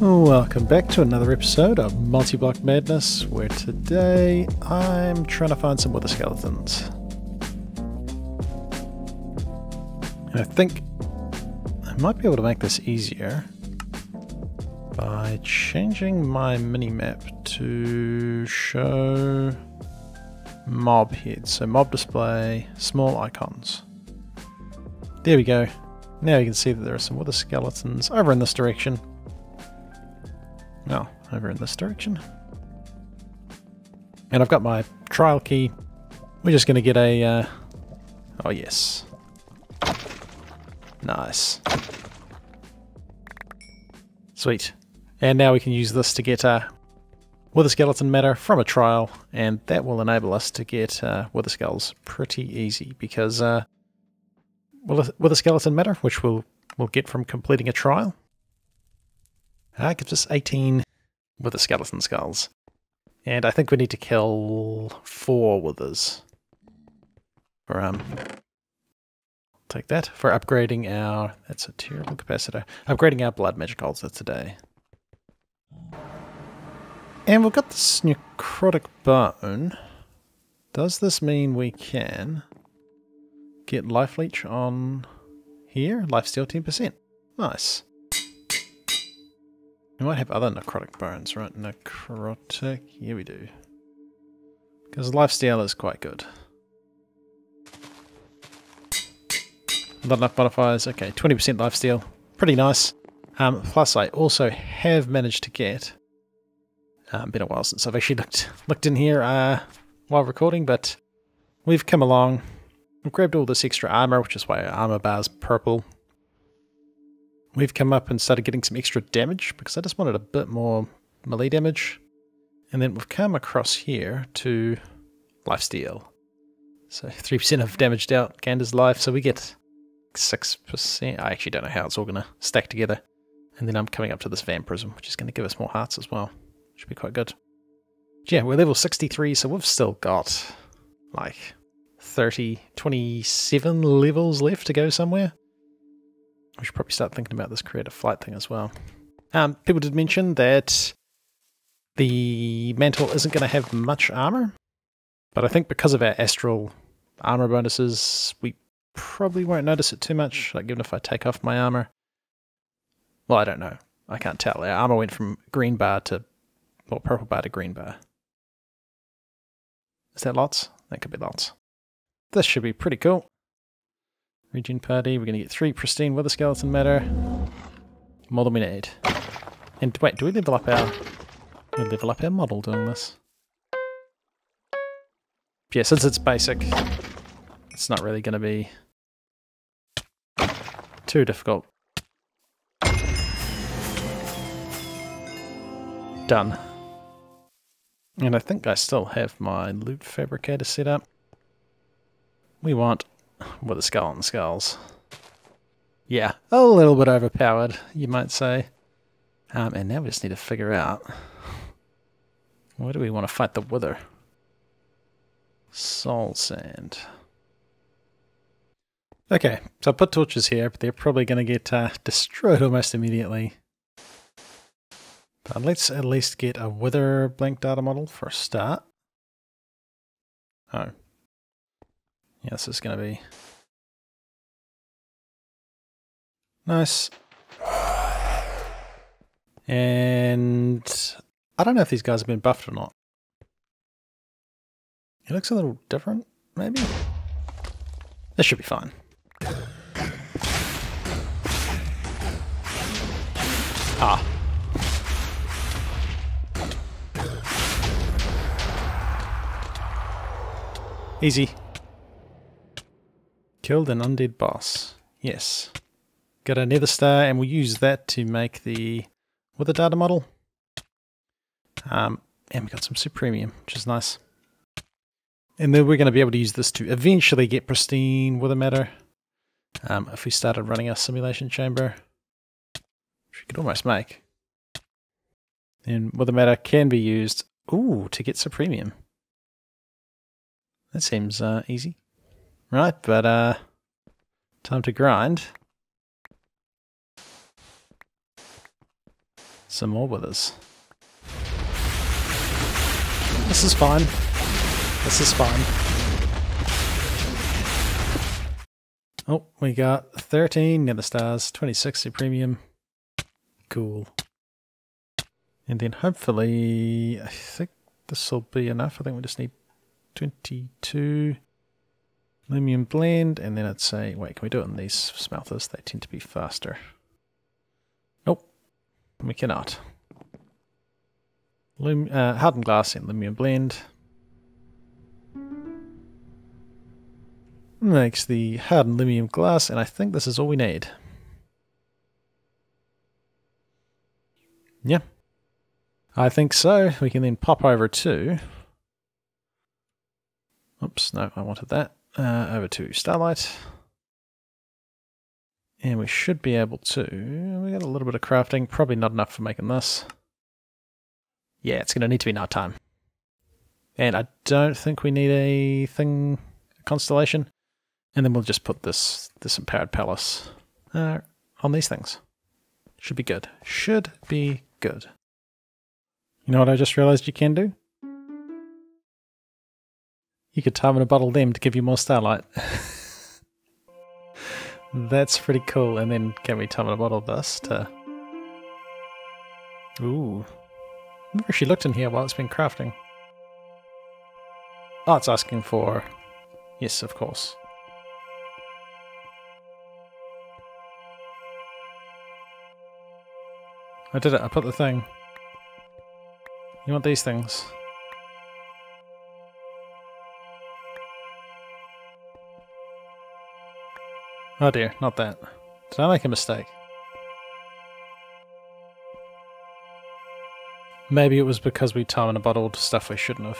Welcome back to another episode of Multi-Block Madness, where today I'm trying to find some wither skeletons. And I think I might be able to make this easier by changing my mini-map to show mob heads. So mob display, small icons. There we go. Now you can see that there are some wither skeletons over in this direction. No, over in this direction. And I've got my trial key. We're just going to get a... Uh, oh, yes. Nice. Sweet. And now we can use this to get uh, Wither Skeleton matter from a trial, and that will enable us to get uh, Wither Skulls pretty easy, because uh, Wither Skeleton matter, which we'll, we'll get from completing a trial, uh, gives us 18 Wither Skeleton Skulls. And I think we need to kill four Withers. For, um, take that for upgrading our, that's a terrible capacitor, upgrading our blood magic altar today. And we've got this necrotic bone. Does this mean we can get life leech on here? Life steal 10%. Nice. We might have other necrotic bones, right? Necrotic, yeah we do. Because life steal is quite good. Not enough modifiers, okay, 20% life steal, pretty nice. Um, plus I also have managed to get, um, been a while since I've actually looked, looked in here uh, while recording, but we've come along, I've grabbed all this extra armor, which is why armor bar's purple, we've come up and started getting some extra damage because I just wanted a bit more melee damage. And then we've come across here to lifesteal. So 3% of damage out Gander's life, so we get 6%. I actually don't know how it's all going to stack together. And then I'm coming up to this vampirism, which is going to give us more hearts as well. Should be quite good. Yeah, we're level 63, so we've still got like 30, 27 levels left to go somewhere. We should probably start thinking about this creative flight thing as well. Um, people did mention that the mantle isn't going to have much armor, but I think because of our astral armor bonuses, we probably won't notice it too much, like even if I take off my armor. Well, I don't know. I can't tell. Our armor went from green bar to, well, purple bar to green bar. Is that lots? That could be lots. This should be pretty cool. Region party, we're going to get three pristine wither skeleton matter. More than we need. And wait, do we level up our... We level up our model doing this? Yeah, since it's basic, it's not really going to be too difficult. Done. And I think I still have my loot fabricator set up. We want with a skull and skulls. Yeah, a little bit overpowered, you might say. Um, and now we just need to figure out where do we want to fight the wither? Soul sand. Okay, so I put torches here, but they're probably going to get uh, destroyed almost immediately. But let's at least get a wither blank data model for a start. Oh, yeah, this is going to be nice. And I don't know if these guys have been buffed or not. It looks a little different, maybe? This should be fine. Ah. Easy. Killed an undead boss. Yes. Got a nether star and we'll use that to make the wither data model. Um, and we got some supremium, which is nice. And then we're going to be able to use this to eventually get pristine wither matter. Um, if we started running a simulation chamber, which we could almost make. And wither matter can be used, ooh, to get supremium. That seems uh, easy. Right, but uh, time to grind. some more with us. This is fine. This is fine. Oh, we got 13 nether stars, 26 premium. Cool. And then hopefully, I think this will be enough. I think we just need 22 Lumium blend, and then it's say, wait, can we do it in these smelters? They tend to be faster. Nope, we cannot. Lum uh, hardened glass and Lumium blend. Makes the hardened Lumium glass, and I think this is all we need. Yeah. I think so. We can then pop over to... Oops, no, I wanted that. Uh, over to Starlight. And we should be able to... We got a little bit of crafting. Probably not enough for making this. Yeah, it's going to need to be night time. And I don't think we need a thing, a constellation. And then we'll just put this, this empowered palace uh, on these things. Should be good. Should be good. You know what I just realized you can do? You could time in a bottle them to give you more starlight. That's pretty cool. And then can we time in a bottle this to... Ooh. I've actually looked in here while it's been crafting. Oh, it's asking for... Yes, of course. I did it. I put the thing. You want these things? Oh dear, not that. Did I make a mistake? Maybe it was because we time and bottled stuff we shouldn't have.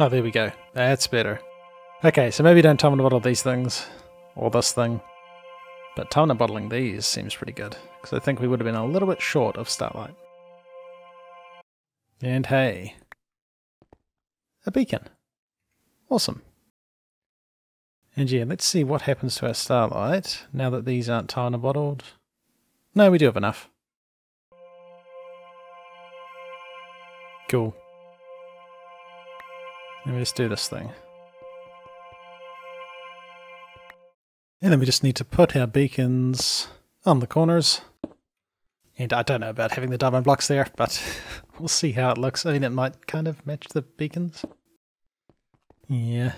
Oh, there we go. That's better. Okay, so maybe don't time and bottle these things, or this thing. But time bottling these seems pretty good, because I think we would have been a little bit short of Starlight. And hey, a beacon. Awesome. And yeah, let's see what happens to our starlight now that these aren't Tana bottled. No, we do have enough. Cool. Let me just do this thing. And then we just need to put our beacons on the corners. And I don't know about having the diamond blocks there, but we'll see how it looks. I mean, it might kind of match the beacons. Yeah.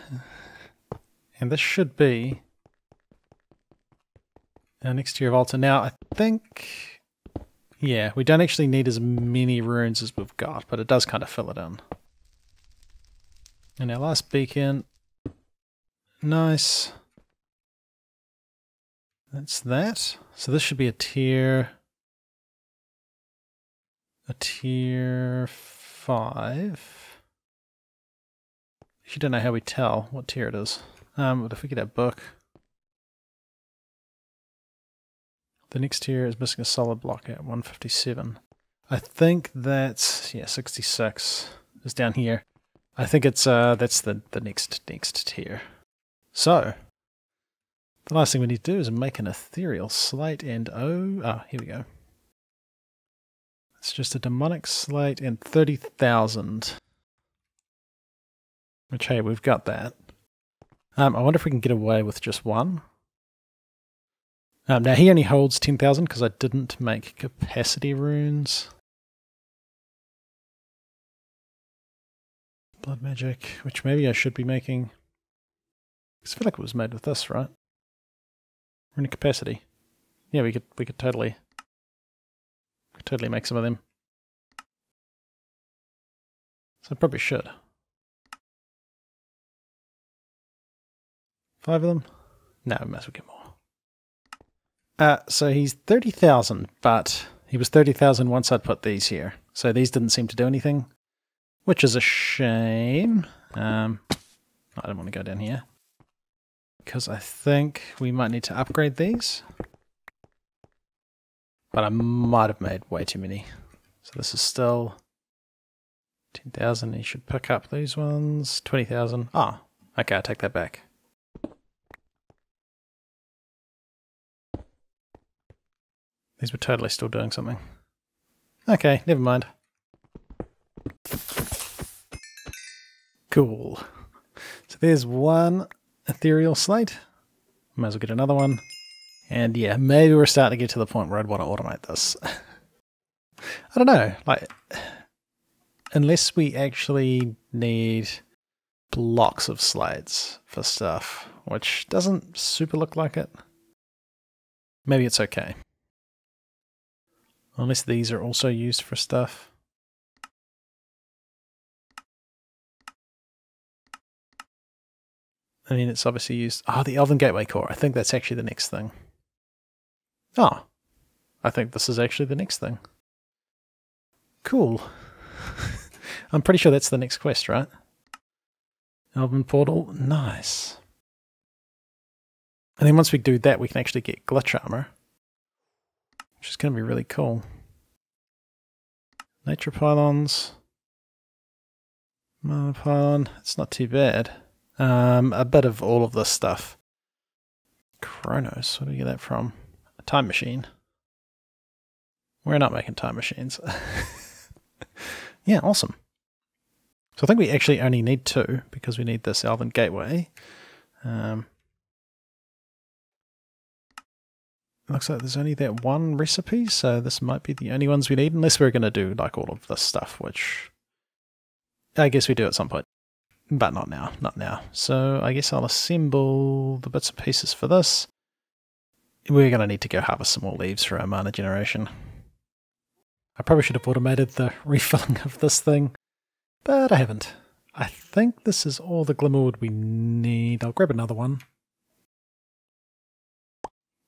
And this should be our next tier of altar. Now, I think... Yeah, we don't actually need as many runes as we've got, but it does kind of fill it in. And our last beacon. Nice. That's that. So this should be a tier a tier 5. You don't know how we tell what tier it is. Um, but if we get a book. The next tier is missing a solid block at 157. I think that's, yeah, 66 is down here. I think it's, uh, that's the, the next, next tier. So, the last thing we need to do is make an ethereal slate and, oh, ah, here we go. It's just a demonic slate and 30,000. Which, hey, we've got that. Um, I wonder if we can get away with just one. Um, now, he only holds 10,000 because I didn't make capacity runes. Blood magic, which maybe I should be making. I feel like it was made with this, right? We're Rune capacity. Yeah, we could we could totally totally make some of them. So I probably should. Five of them? No, we might as well get more. Uh, so he's 30,000, but he was 30,000 once I'd put these here. So these didn't seem to do anything, which is a shame. Um, I don't want to go down here. Because I think we might need to upgrade these. But I might have made way too many. So this is still 10,000. You should pick up these ones. 20,000. Ah, Okay, I take that back. These were totally still doing something. Okay, never mind. Cool. So there's one ethereal slate. Might as well get another one. And yeah, maybe we're starting to get to the point where I'd want to automate this. I don't know, like, unless we actually need blocks of slates for stuff, which doesn't super look like it. Maybe it's okay. Unless these are also used for stuff. I mean, it's obviously used. Oh, the Elven Gateway Core. I think that's actually the next thing. Oh, I think this is actually the next thing. Cool. I'm pretty sure that's the next quest, right? Elven Portal. Nice. And then once we do that, we can actually get glitch armor, which is going to be really cool. Natura pylons. Mana pylon. It's not too bad. Um, a bit of all of this stuff. Chronos. Where do we get that from? Time machine. We're not making time machines. yeah, awesome. So I think we actually only need two because we need this Elven Gateway. Um, looks like there's only that one recipe, so this might be the only ones we need, unless we're going to do like all of this stuff, which I guess we do at some point. But not now, not now. So I guess I'll assemble the bits and pieces for this. We're going to need to go harvest some more leaves for our mana generation. I probably should have automated the refilling of this thing, but I haven't. I think this is all the glimmerwood we need. I'll grab another one.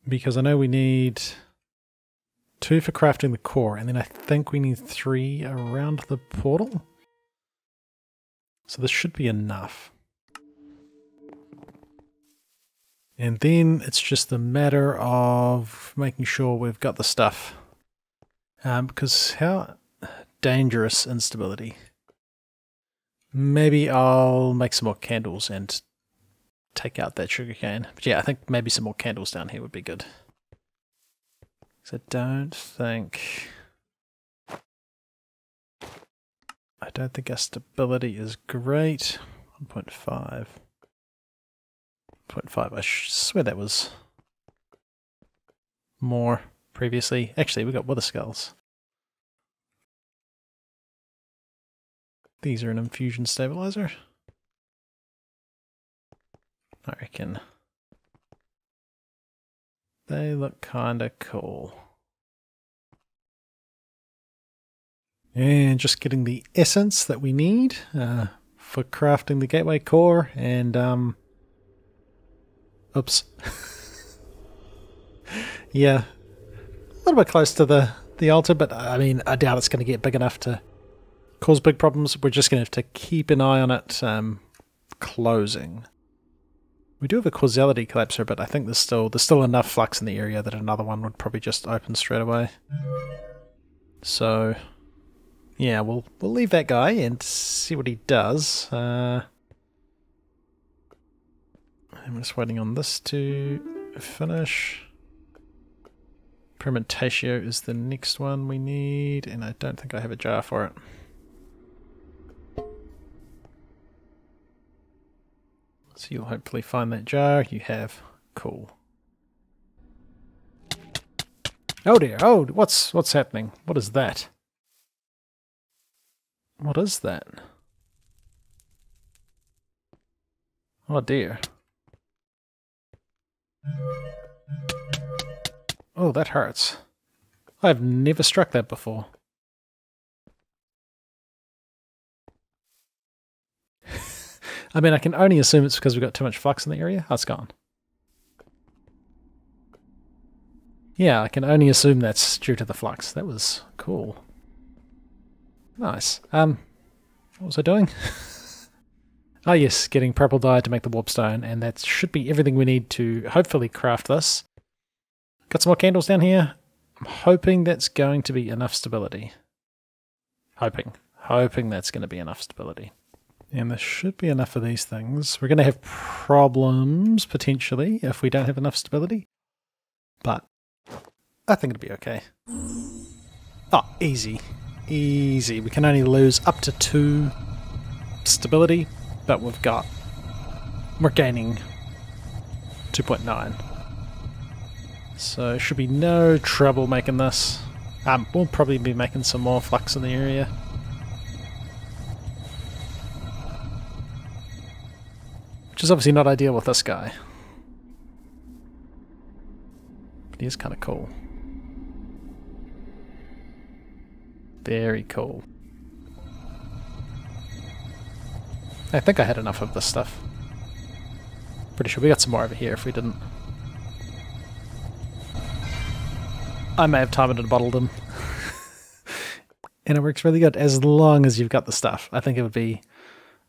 Because I know we need two for crafting the core, and then I think we need three around the portal. So this should be enough. And then it's just a matter of making sure we've got the stuff. Um, because how dangerous instability. Maybe I'll make some more candles and take out that sugar cane. But yeah, I think maybe some more candles down here would be good. So I don't think I don't think our stability is great. 1.5. 0.5. I swear that was more previously. Actually, we got wither skulls. These are an infusion stabilizer. I reckon they look kinda cool. And just getting the essence that we need uh, for crafting the gateway core and um oops. yeah. A little bit close to the, the altar, but I mean I doubt it's going to get big enough to cause big problems. We're just going to have to keep an eye on it um, closing. We do have a causality collapser, but I think there's still there's still enough flux in the area that another one would probably just open straight away. So yeah, we'll we'll leave that guy and see what he does. Uh, I'm just waiting on this to finish. Permutatio is the next one we need, and I don't think I have a jar for it. So you'll hopefully find that jar. You have. Cool. Oh dear. Oh, what's what's happening? What is that? What is that? Oh dear. Oh, that hurts. I've never struck that before. I mean, I can only assume it's because we've got too much flux in the area. Oh, it's gone. Yeah, I can only assume that's due to the flux. That was cool. Nice. Um, what was I doing? ah yes, getting purple dye to make the warp stone, and that should be everything we need to hopefully craft this. Got some more candles down here. I'm hoping that's going to be enough stability. Hoping. Hoping that's going to be enough stability. And there should be enough of these things. We're going to have problems, potentially, if we don't have enough stability. But I think it'll be okay. Oh, easy. Easy. We can only lose up to two stability, but we've got... We're gaining 2.9. So should be no trouble making this. Um, we'll probably be making some more flux in the area. Which is obviously not ideal with this guy. But he is kind of cool. Very cool. I think I had enough of this stuff. Pretty sure we got some more over here if we didn't. I may have timed and bottled them. and it works really good as long as you've got the stuff. I think it would be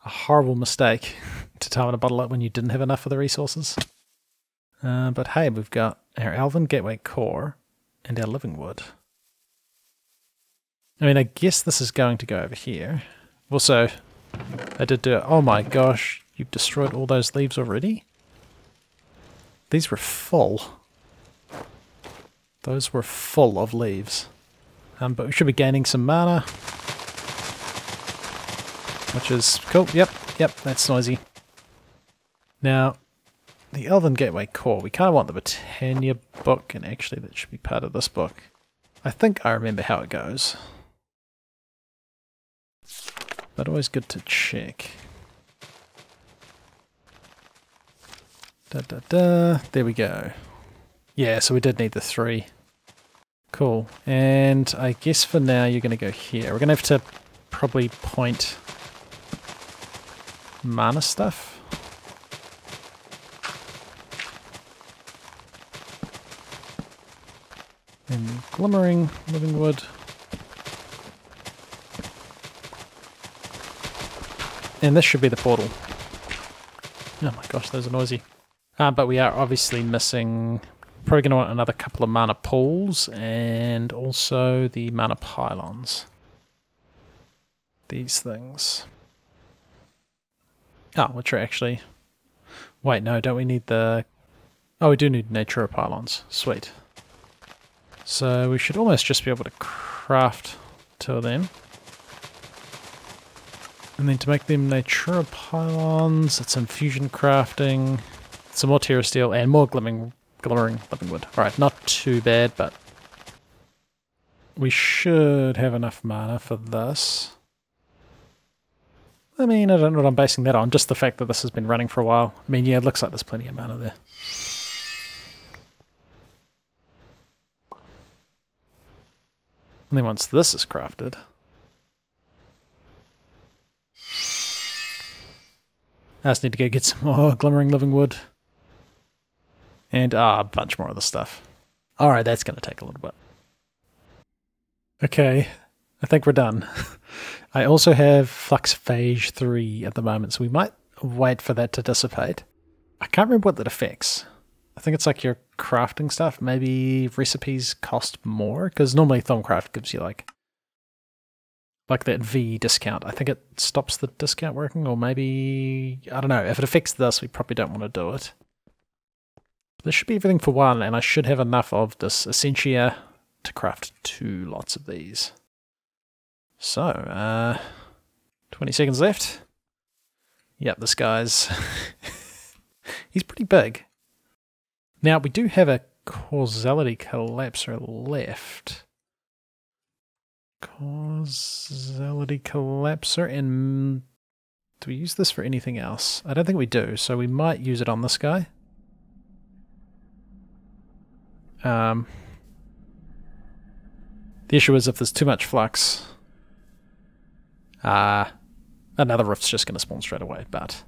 a horrible mistake to time and bottle it when you didn't have enough of the resources. Uh, but hey, we've got our Elven Gateway Core and our Living Wood. I mean, I guess this is going to go over here. Also, I did do it. Oh my gosh, you've destroyed all those leaves already? These were full. Those were full of leaves. Um, but we should be gaining some mana. Which is cool. Yep, yep, that's noisy. Now, the Elven Gateway Core, we kind of want the Botania book, and actually that should be part of this book. I think I remember how it goes but always good to check. Da da da, there we go. Yeah, so we did need the three. Cool, and I guess for now you're going to go here. We're going to have to probably point mana stuff. And glimmering living wood. And this should be the portal. Oh my gosh, those are noisy. Uh, but we are obviously missing... Probably going to want another couple of mana pools and also the mana pylons. These things. Oh, which are actually... Wait, no, don't we need the... Oh, we do need Natura pylons. Sweet. So we should almost just be able to craft two of them. And then to make them Natura pylons, it's infusion crafting, some more Terra Steel, and more glimmering, glimmering living wood. Alright, not too bad, but we should have enough mana for this. I mean, I don't know what I'm basing that on, just the fact that this has been running for a while. I mean, yeah, it looks like there's plenty of mana there. And then once this is crafted, I just need to go get some more Glimmering Living Wood. And ah, a bunch more of the stuff. Alright, that's going to take a little bit. Okay, I think we're done. I also have Flux Phage 3 at the moment, so we might wait for that to dissipate. I can't remember what that affects. I think it's like your crafting stuff. Maybe recipes cost more, because normally Thaumcraft gives you like like that V discount. I think it stops the discount working, or maybe, I don't know. If it affects this, we probably don't want to do it. There should be everything for one, and I should have enough of this Essentia to craft two lots of these. So, uh, 20 seconds left. Yep, this guy's... he's pretty big. Now, we do have a causality collapser left. Causality collapser and do we use this for anything else? I don't think we do, so we might use it on this guy. Um, the issue is if there's too much flux, uh, another rift's just going to spawn straight away, but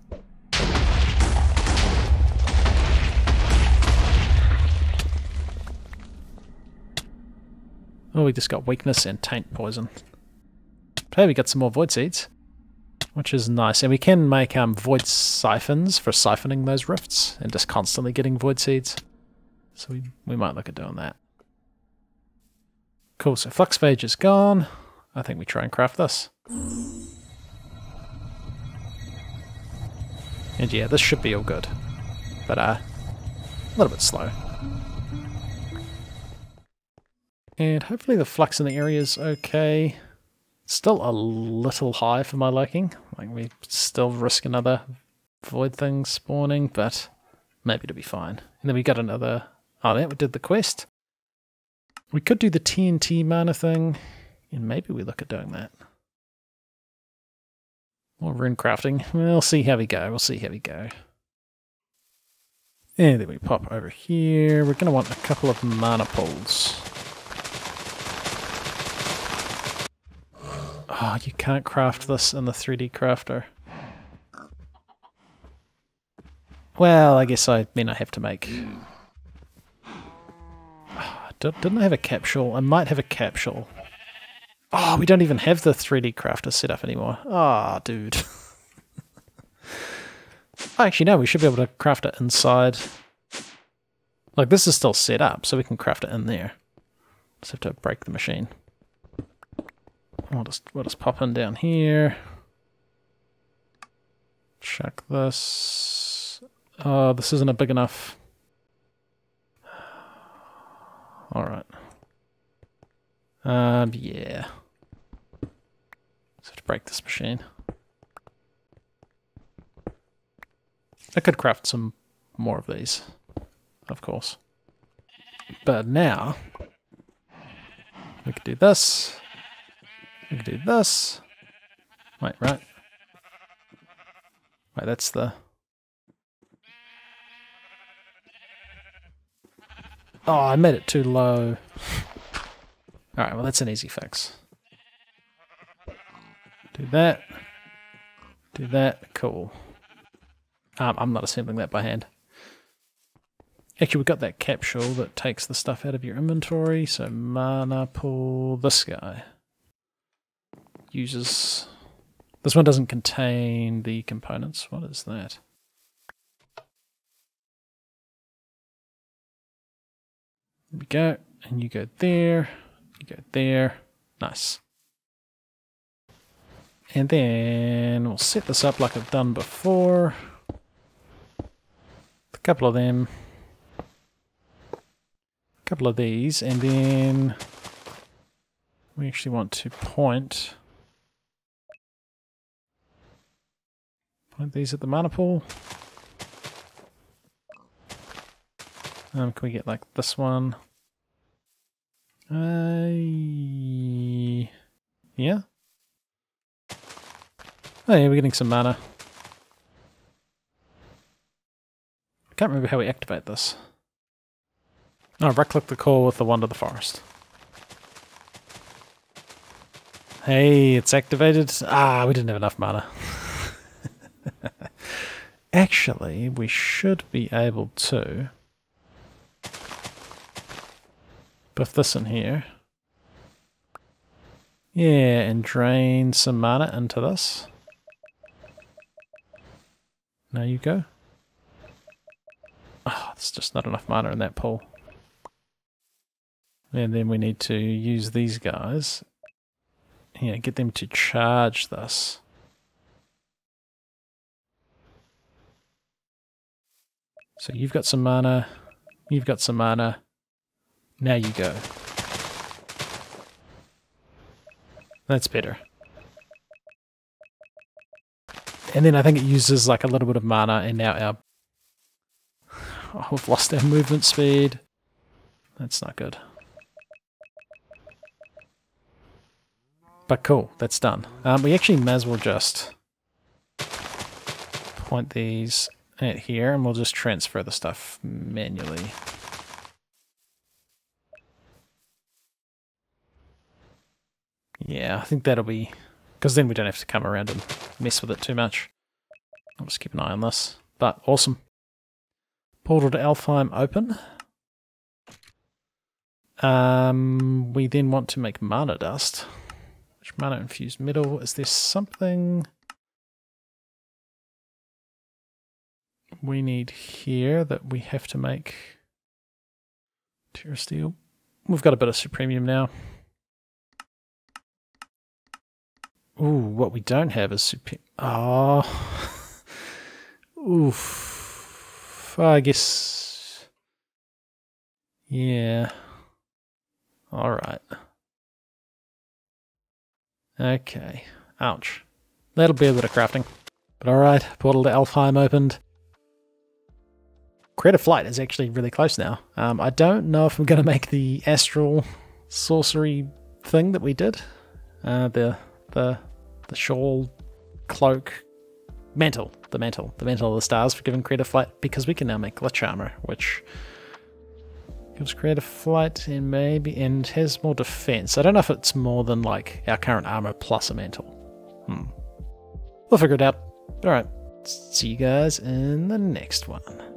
Oh, we just got weakness and taint poison. Hey, we got some more void seeds, which is nice. And we can make um, void siphons for siphoning those rifts and just constantly getting void seeds. So we, we might look at doing that. Cool, so Flux Phage is gone. I think we try and craft this. And yeah, this should be all good. But uh, a little bit slow. And hopefully the flux in the area is okay. Still a little high for my liking. Like we still risk another void thing spawning, but maybe it'll be fine. And then we got another... Oh, that we did the quest. We could do the TNT mana thing, and maybe we look at doing that. More rune crafting. We'll see how we go. We'll see how we go. And then we pop over here. We're going to want a couple of mana pools. Oh, you can't craft this in the 3D crafter. Well, I guess I mean I have to make... Oh, didn't I have a capsule? I might have a capsule. Oh, we don't even have the 3D crafter set up anymore. Ah, oh, dude. Actually, no, we should be able to craft it inside. Like, this is still set up, so we can craft it in there. Just have to break the machine. We'll just, we'll just pop in down here. Check this. Oh, this isn't a big enough. Alright. Um, yeah. So to break this machine. I could craft some more of these, of course. But now, we could do this. We can do this. Wait, right? Wait, that's the... Oh, I made it too low. Alright, well that's an easy fix. Do that. Do that. Cool. Um, I'm not assembling that by hand. Actually, we've got that capsule that takes the stuff out of your inventory. So mana pull this guy uses... This one doesn't contain the components. What is that? There we go. And you go there. You go there. Nice. And then we'll set this up like I've done before. A couple of them. A couple of these. And then we actually want to point these at the mana pool. Um, can we get like this one? Uh, yeah. Oh yeah, we're getting some mana. I can't remember how we activate this. Oh, right-click the core with the Wand of the Forest. Hey, it's activated. Ah, we didn't have enough mana. Actually, we should be able to put this in here. Yeah, and drain some mana into this. Now you go. Oh, there's just not enough mana in that pool. And then we need to use these guys. Yeah, get them to charge this. So you've got some mana, you've got some mana, now you go. That's better. And then I think it uses like a little bit of mana and now our... Oh, we've lost our movement speed. That's not good. But cool, that's done. Um, we actually may as well just point these it here and we'll just transfer the stuff manually. Yeah, I think that'll be... Because then we don't have to come around and mess with it too much. I'll just keep an eye on this. But awesome. Portal to Alfheim open. Um, we then want to make mana dust. Which mana infused metal? Is there something... we need here that we have to make Terra Steel. We've got a bit of Supremium now. Ooh, what we don't have is Super... Oh. Ah. Oof. I guess. Yeah. Alright. Okay. Ouch. That'll be a bit of crafting. But alright, portal to Alfheim opened. Creative Flight is actually really close now. Um, I don't know if I'm going to make the astral sorcery thing that we did. Uh, the the the shawl, cloak, mantle, the mantle, the mantle of the stars for giving creative flight because we can now make glitch armor, which gives creative flight and maybe and has more defense. I don't know if it's more than like our current armor plus a mantle. Hmm. We'll figure it out. All right. See you guys in the next one.